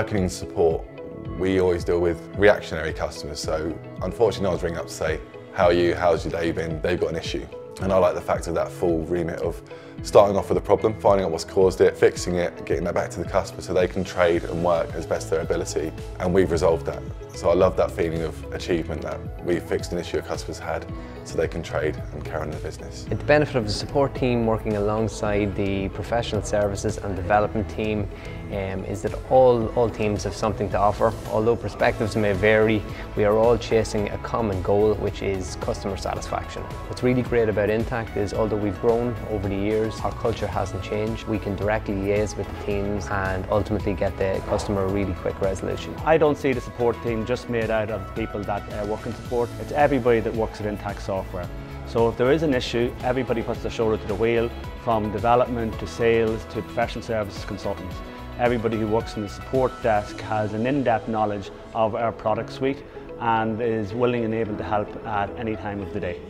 Working in support, we always deal with reactionary customers. So unfortunately, no one's ringing up to say, how are you, how's your day been? They've got an issue. And I like the fact of that full remit of starting off with a problem, finding out what's caused it, fixing it, getting that back to the customer so they can trade and work as best their ability. And we've resolved that. So I love that feeling of achievement that we've fixed an issue a customer's had so they can trade and carry on their business. The benefit of the support team working alongside the professional services and development team um, is that all, all teams have something to offer. Although perspectives may vary, we are all chasing a common goal, which is customer satisfaction. What's really great about Intact is although we've grown over the years, our culture hasn't changed. We can directly liaise with the teams and ultimately get the customer a really quick resolution. I don't see the support team just made out of people that uh, work in support. It's everybody that works at Intact Software. So if there is an issue, everybody puts their shoulder to the wheel, from development to sales to professional services consultants. Everybody who works in the support desk has an in-depth knowledge of our product suite and is willing and able to help at any time of the day.